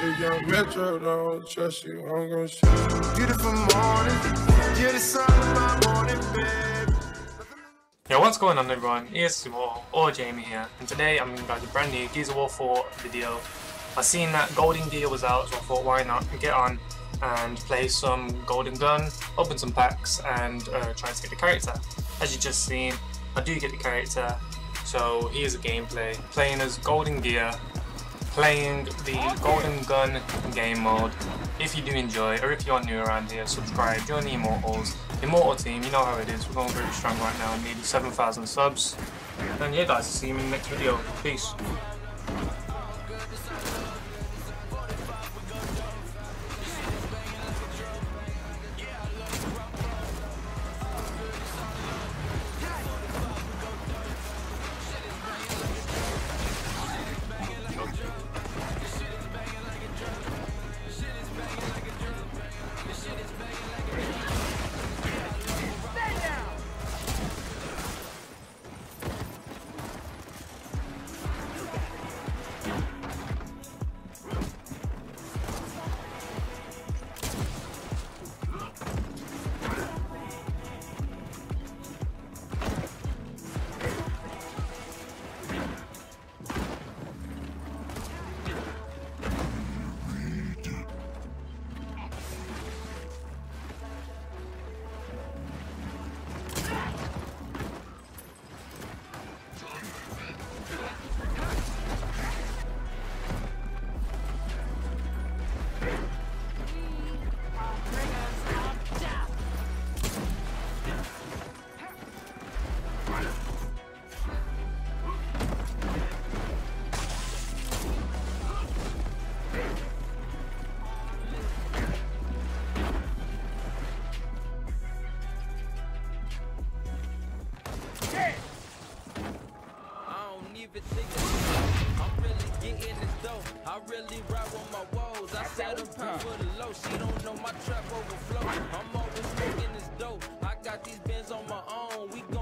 If young Metro don't trust you, I'm gonna. Beautiful morning, you're the sun of my morning, babe. Yo, what's going on everyone? It's War or Jamie here, and today I'm guys a brand new Gears of War 4 video. I seen that Golden Gear was out, so I thought why not get on and play some Golden Gun, open some packs, and uh, try to get the character. As you just seen, I do get the character, so here's a gameplay. Playing as Golden Gear, playing the Golden Gun game mode. If you do enjoy, or if you're new around here, subscribe, join the Immortals. Immortal team, you know how it is, we're going very strong right now, nearly 7,000 subs. And yeah guys, see you in the next video. Peace. Even think I'm really getting this dough. I really ride with my woes. I set a pound for the low. She don't know my trap overflow. I'm always smoking this dope. I got these bins on my own. We going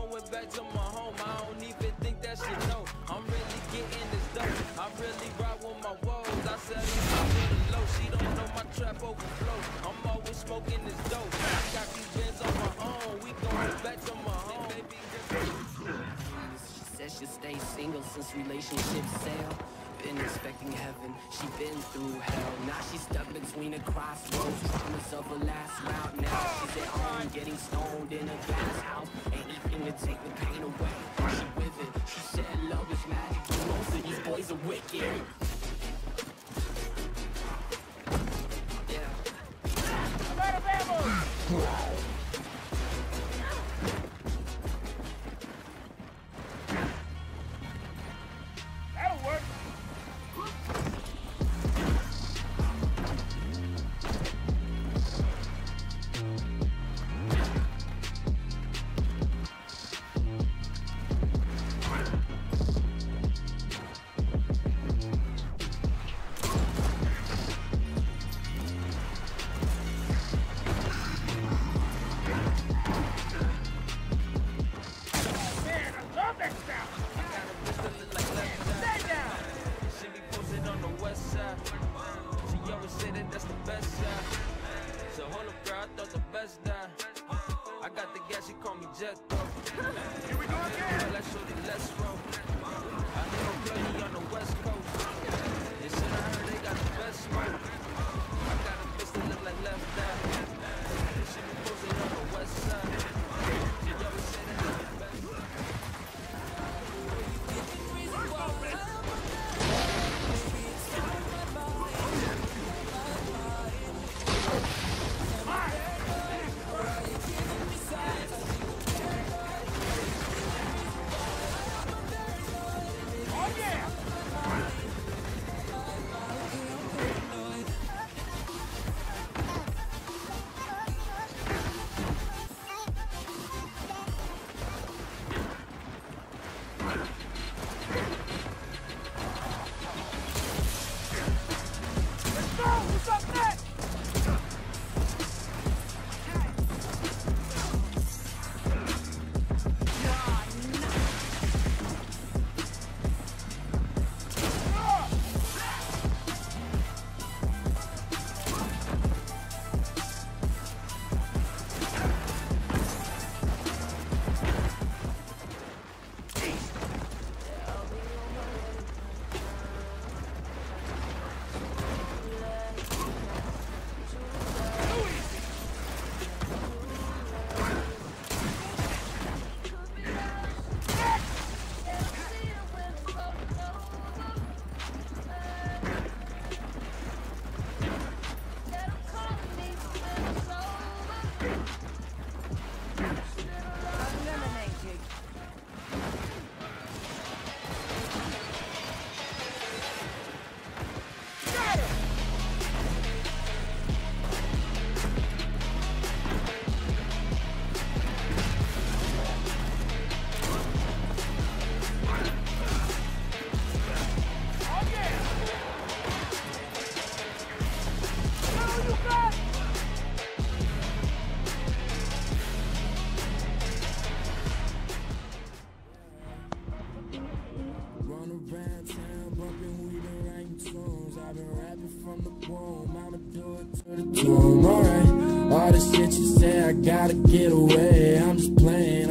since relationships fail. Been expecting heaven, she been through hell. Now she's stuck between a crossroads. Promise of a last route. Now she's at home getting stoned in a glass house. Ain't anything to take the pain away. She with it. She said love is magic. Most of these boys are wicked. She writing tunes. I've been rapping from the womb, to the tomb. Alright, all the shit you say, I gotta get away. I'm just playing.